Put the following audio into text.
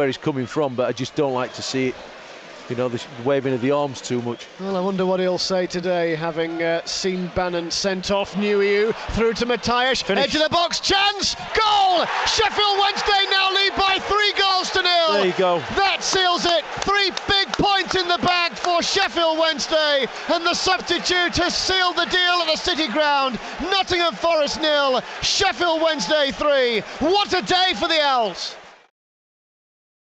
where he's coming from, but I just don't like to see it. You know, the waving of the arms too much. Well, I wonder what he'll say today, having uh, seen Bannan sent off. Nuhiu through to Matias. Finish. Edge of the box, chance, goal! Sheffield Wednesday now lead by three goals to nil. There you go. That seals it. Three big points in the bag for Sheffield Wednesday, and the substitute has sealed the deal at the City Ground. Nottingham Forest nil, Sheffield Wednesday three. What a day for the Owls!